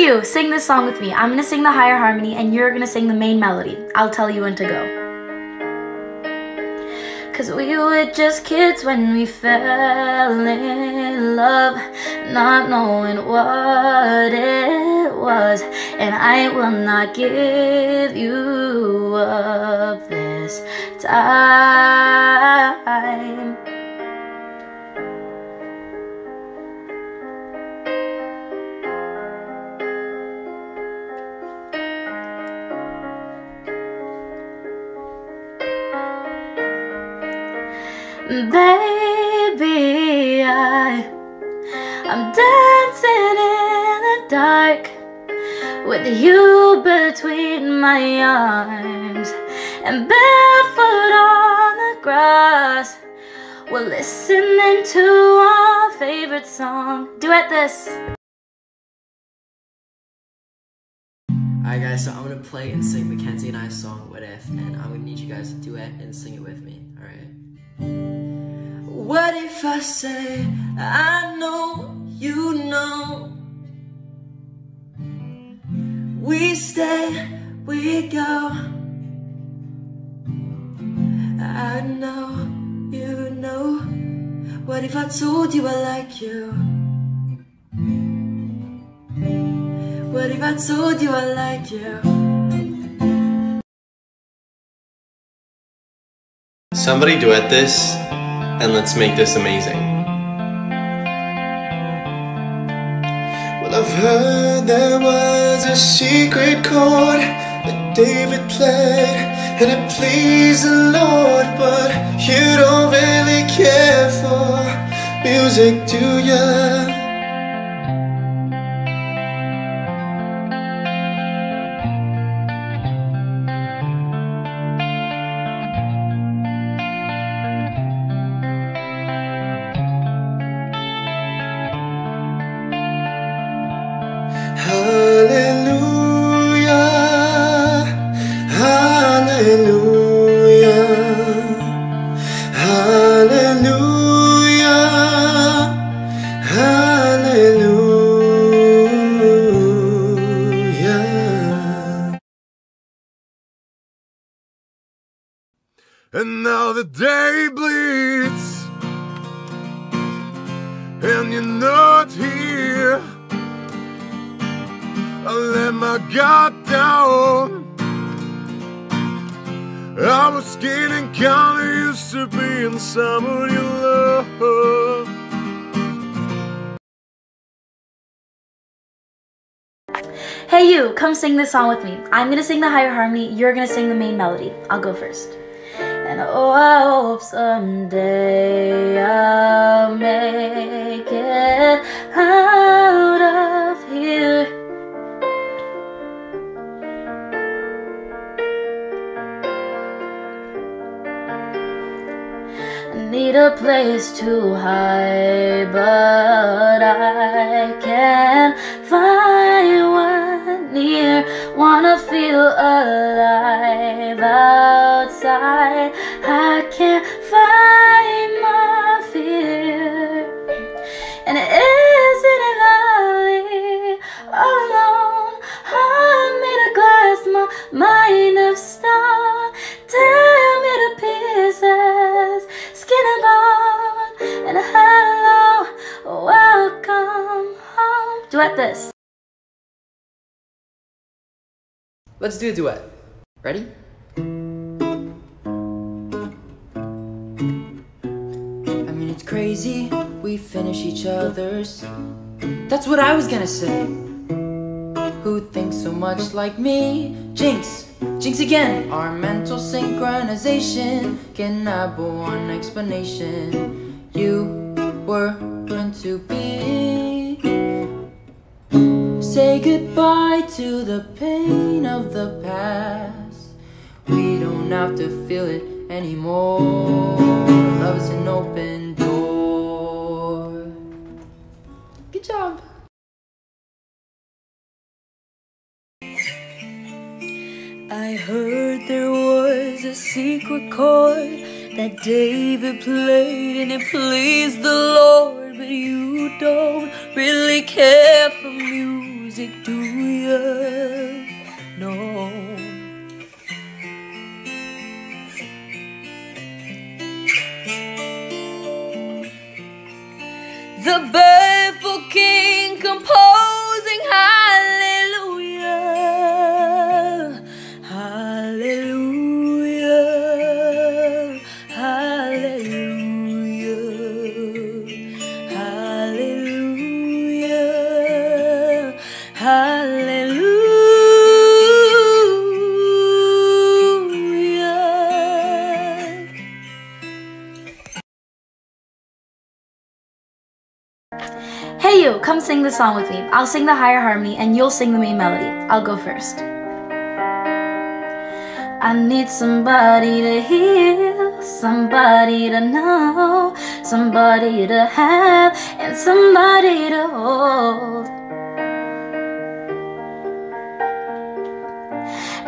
You, sing this song with me. I'm gonna sing the higher harmony and you're gonna sing the main melody. I'll tell you when to go. Cause we were just kids when we fell in love, not knowing what it was. And I will not give you up this time. Baby, I, I'm dancing in the dark with you between my arms and barefoot on the grass. We're listening to our favorite song. Duet this. Alright guys, so I'm gonna play and sing Mackenzie and I's song What If, and I'm gonna need you guys to duet and sing it with me, alright? What if I say I know you know We stay, we go. I know you know. What if I told you I like you? What if I told you I like you Somebody duet this and let's make this amazing. Well, I've heard there was a secret chord that David played, and it pleased the Lord, but you don't really care for music, do ya? Guard down. I was and kinda used to being someone you love. Hey you, come sing this song with me. I'm gonna sing the higher harmony, you're gonna sing the main melody. I'll go first. And oh, I hope someday I'll make place to hide, but I can't find one near. Wanna feel alive do a duet. Ready? I mean, it's crazy. We finish each other's. That's what I was gonna say. Who thinks so much like me? Jinx, Jinx again. Our mental synchronization cannot go one explanation. You were meant to be. Say goodbye to the pain of the past. We don't have to feel it anymore. Love's an open door. Good job. I heard there was a secret chord that David played and it pleased the Lord, but you don't really care for music, come sing the song with me. I'll sing the higher harmony and you'll sing the main melody. I'll go first. I need somebody to heal, somebody to know, somebody to have, and somebody to hold.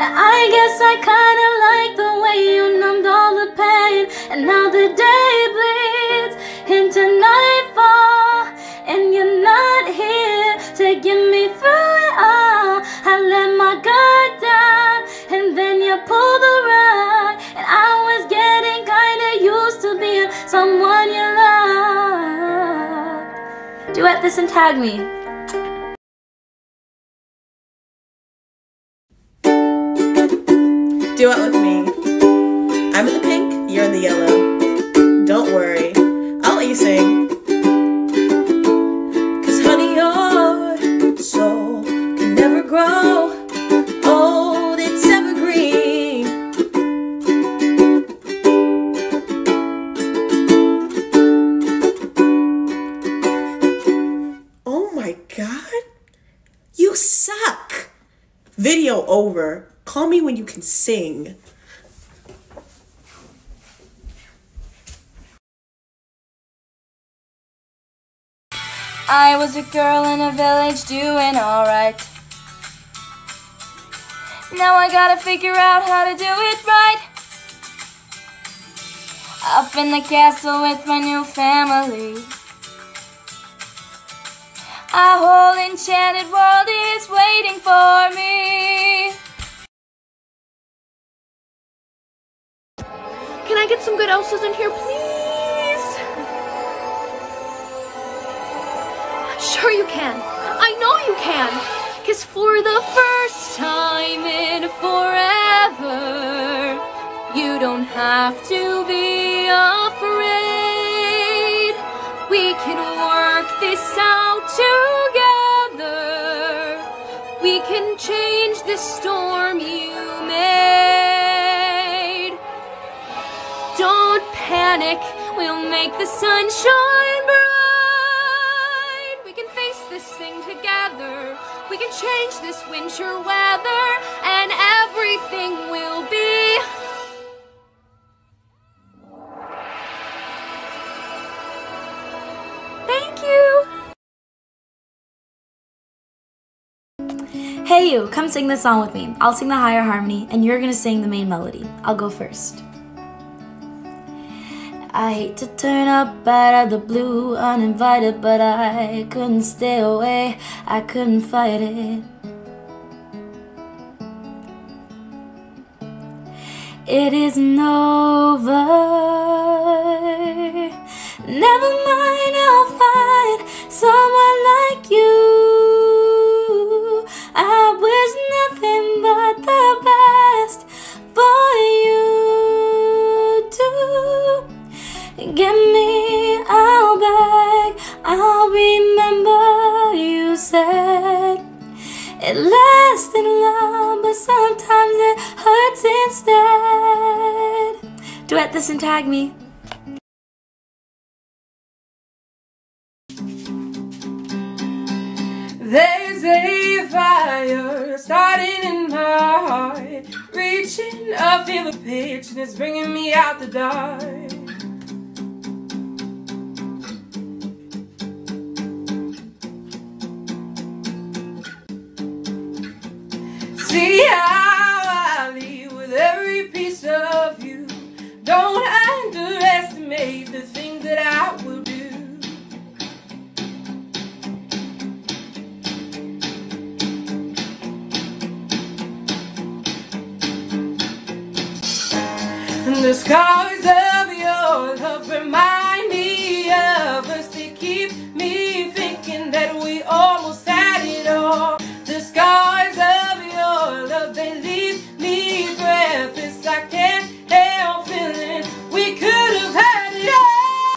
I guess I kinda like the way you numbed all the pain, and now the day bleeds into nightfall, to get me through it all. I let my guard down, and then you pulled the rug, and I was getting kinda used to being someone you love. Duet this and tag me. Over. Call me when you can sing. I was a girl in a village doing alright. Now I gotta figure out how to do it right. Up in the castle with my new family. A whole enchanted world is waiting for me. Can I get some good Elsas in here, please? Sure you can. I know you can. Cause for the first time in forever, you don't have to be afraid. We can together. We can change the storm you made. Don't panic, we'll make the sun shine bright. We can face this thing together. We can change this winter weather, and everything will be. You, come sing this song with me. I'll sing the higher harmony and you're gonna sing the main melody. I'll go first. I hate to turn up out of the blue uninvited, but I couldn't stay away. I couldn't fight it. It isn't over. Never mind, I'll find someone like you. But the best for you too. Give me, I'll beg, I'll remember you said it lasted long, but sometimes it hurts instead. Duet this and tag me. Up, feel the pitch, and it's bringing me out the dark. The scars of your love remind me of us. They keep me thinking that we almost had it all. The scars of your love, they leave me breathless. I can't help feeling we could have had it all.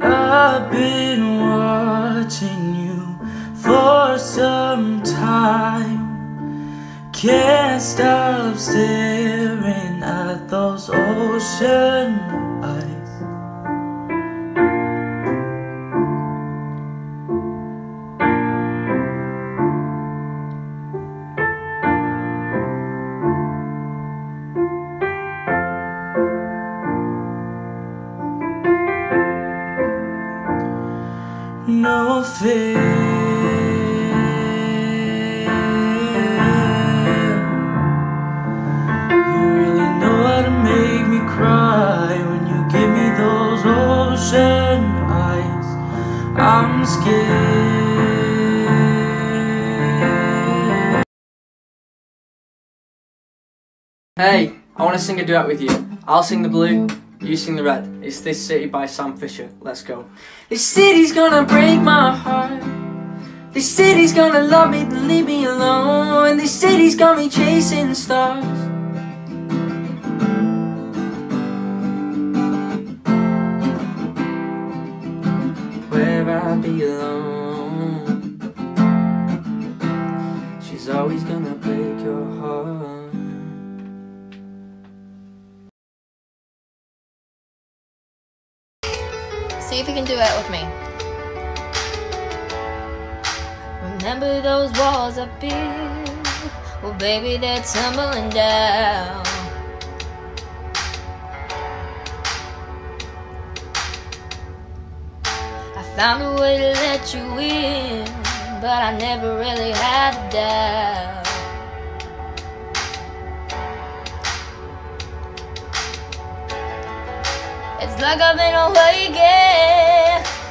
I've been you for some time. Can't stop staring at those ocean Hey, I want to sing a duet with you. I'll sing the blue, you sing the red. It's This City by Sam Fischer. Let's go. This city's gonna break my heart. This city's gonna love me, then leave me alone. And this city's got me chasing stars. Where I belong. Can do it with me. Remember those walls I built? Well, baby, they're tumbling down. I found a way to let you in, but I never really had a doubt. Like I've been.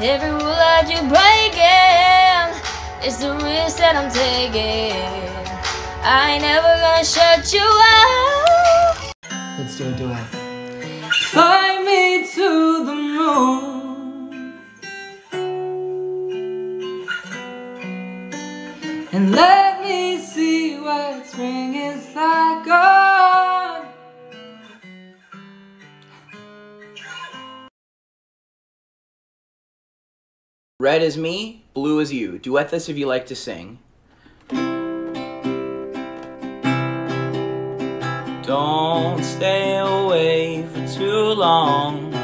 Every rule that you the risk that I'm taking. I ain't never gonna shut you out. Let's do a duet. Red is me, blue is you. Duet this if you like to sing. Don't stay away for too long.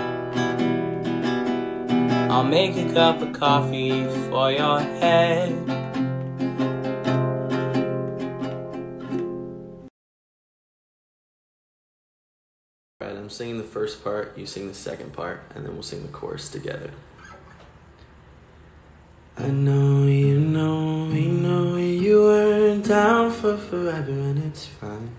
I'll make a cup of coffee for your head. Right, I'm singing the first part, you sing the second part, and then we'll sing the chorus together. I know you know, we know you weren't down for forever, and it's fine.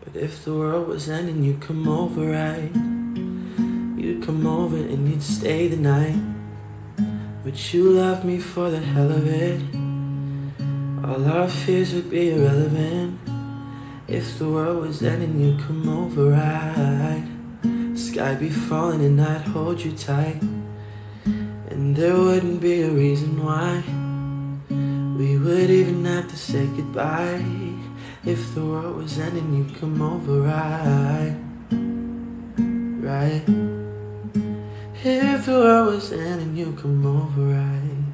But if the world was ending, you'd come over, right? You'd come over and you'd stay the night. Would you love me for the hell of it? All our fears would be irrelevant. If the world was ending, you'd come over, right? Sky be falling and I'd hold you tight. And there wouldn't be a reason why we would even have to say goodbye. If the world was ending, you'd come over, right? Right? If the world was ending, you'd come over, right?